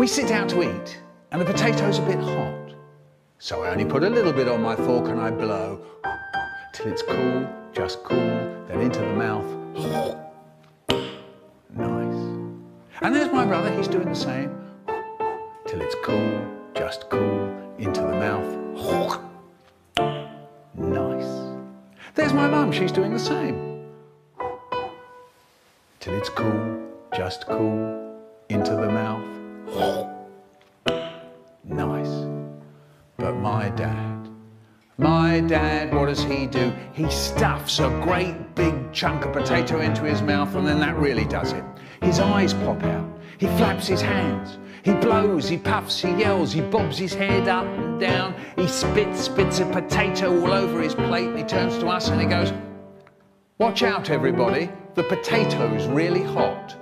We sit down to eat, and the potato's a bit hot. So I only put a little bit on my fork and I blow till it's cool, just cool, then into the mouth. Nice. And there's my brother, he's doing the same. Till it's cool, just cool, into the mouth. Nice. There's my mum, she's doing the same. Till it's cool, just cool, into the mouth. Nice. But my dad, my dad, what does he do? He stuffs a great big chunk of potato into his mouth and then that really does it. His eyes pop out. He flaps his hands. He blows, he puffs, he yells, he bobs his head up and down. He spits, spits a potato all over his plate and he turns to us and he goes, Watch out everybody, the potato's really hot.